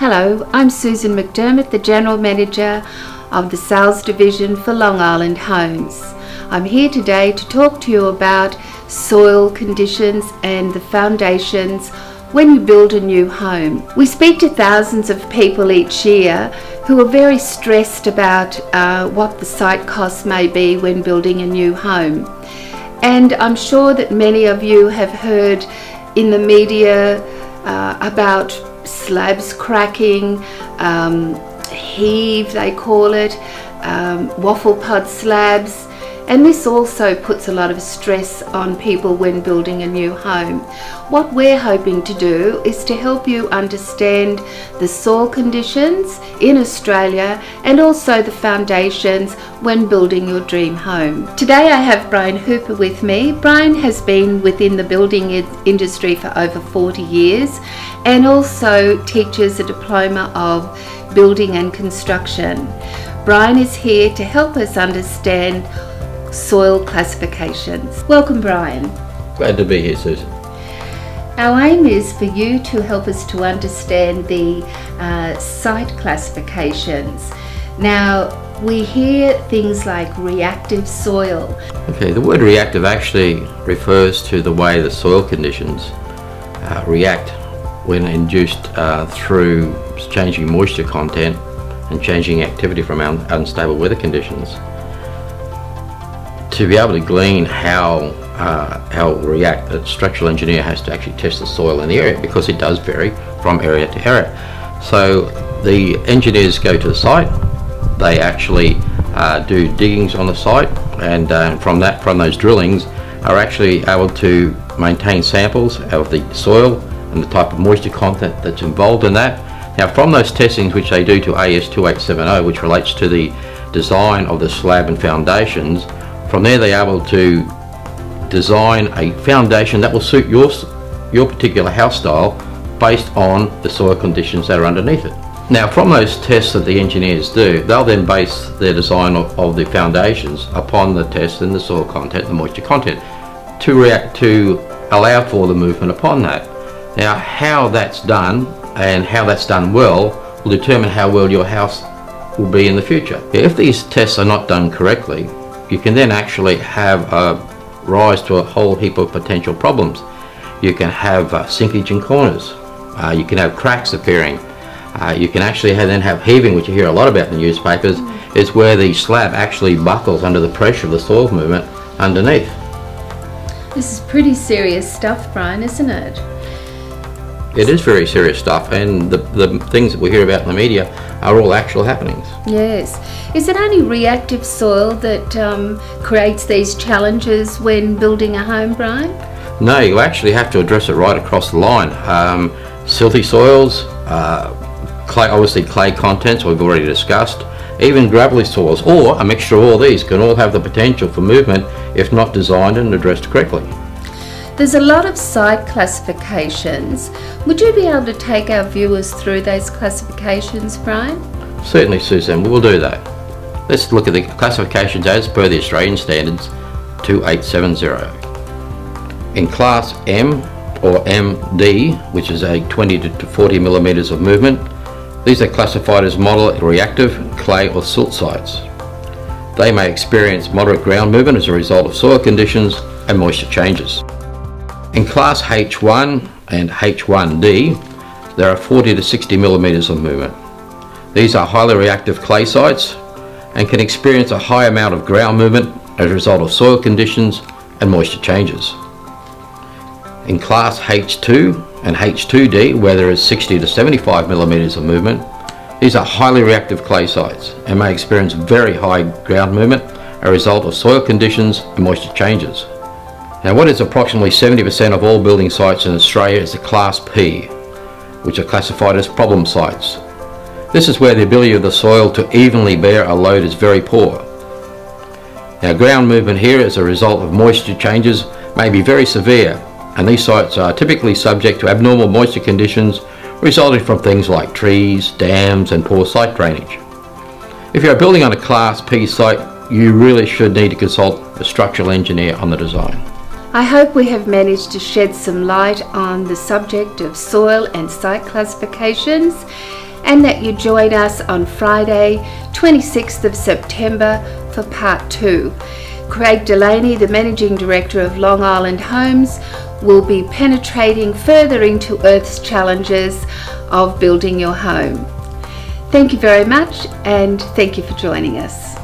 Hello, I'm Susan McDermott, the General Manager of the Sales Division for Long Island Homes. I'm here today to talk to you about soil conditions and the foundations when you build a new home. We speak to thousands of people each year who are very stressed about uh, what the site costs may be when building a new home. And I'm sure that many of you have heard in the media uh, about slabs cracking, um, heave they call it, um, waffle pod slabs, and this also puts a lot of stress on people when building a new home. What we're hoping to do is to help you understand the soil conditions in Australia and also the foundations when building your dream home. Today I have Brian Hooper with me. Brian has been within the building industry for over 40 years and also teaches a diploma of building and construction. Brian is here to help us understand soil classifications. Welcome, Brian. Glad to be here, Susan. Our aim is for you to help us to understand the uh, site classifications. Now, we hear things like reactive soil. Okay, the word reactive actually refers to the way the soil conditions uh, react when induced uh, through changing moisture content and changing activity from un unstable weather conditions to be able to glean how uh, how react, a structural engineer has to actually test the soil in the area because it does vary from area to area. So the engineers go to the site, they actually uh, do diggings on the site, and uh, from that, from those drillings, are actually able to maintain samples of the soil and the type of moisture content that's involved in that. Now, from those testings which they do to AS2870, which relates to the design of the slab and foundations, from there they're able to design a foundation that will suit your, your particular house style based on the soil conditions that are underneath it. Now from those tests that the engineers do, they'll then base their design of, of the foundations upon the test and the soil content, the moisture content, to react to allow for the movement upon that. Now how that's done and how that's done well will determine how well your house will be in the future. If these tests are not done correctly, you can then actually have a rise to a whole heap of potential problems. You can have uh, sinkage in corners. Uh, you can have cracks appearing. Uh, you can actually have, then have heaving, which you hear a lot about in the newspapers, mm. is where the slab actually buckles under the pressure of the soil movement underneath. This is pretty serious stuff, Brian, isn't it? It is very serious stuff, and the, the things that we hear about in the media are all actual happenings. Yes. Is it only reactive soil that um, creates these challenges when building a home, Brian? No, you actually have to address it right across the line. Um, silty soils, uh, clay, obviously clay contents we've already discussed, even gravelly soils, or a mixture of all these can all have the potential for movement if not designed and addressed correctly. There's a lot of site classifications. Would you be able to take our viewers through those classifications, Brian? Certainly, Susan, we will do that. Let's look at the classifications as per the Australian Standards 2870. In Class M or MD, which is a 20 to 40 millimetres of movement, these are classified as moderate reactive, clay or silt sites. They may experience moderate ground movement as a result of soil conditions and moisture changes. In class H1 and H1D, there are 40 to 60 millimeters of movement. These are highly reactive clay sites and can experience a high amount of ground movement as a result of soil conditions and moisture changes. In class H2 and H2D, where there is 60 to 75 millimeters of movement, these are highly reactive clay sites and may experience very high ground movement as a result of soil conditions and moisture changes. Now what is approximately 70% of all building sites in Australia is a Class P, which are classified as problem sites. This is where the ability of the soil to evenly bear a load is very poor. Now ground movement here as a result of moisture changes may be very severe and these sites are typically subject to abnormal moisture conditions resulting from things like trees, dams and poor site drainage. If you are building on a Class P site, you really should need to consult a structural engineer on the design. I hope we have managed to shed some light on the subject of soil and site classifications and that you join us on Friday, 26th of September for part two. Craig Delaney, the Managing Director of Long Island Homes, will be penetrating further into Earth's challenges of building your home. Thank you very much and thank you for joining us.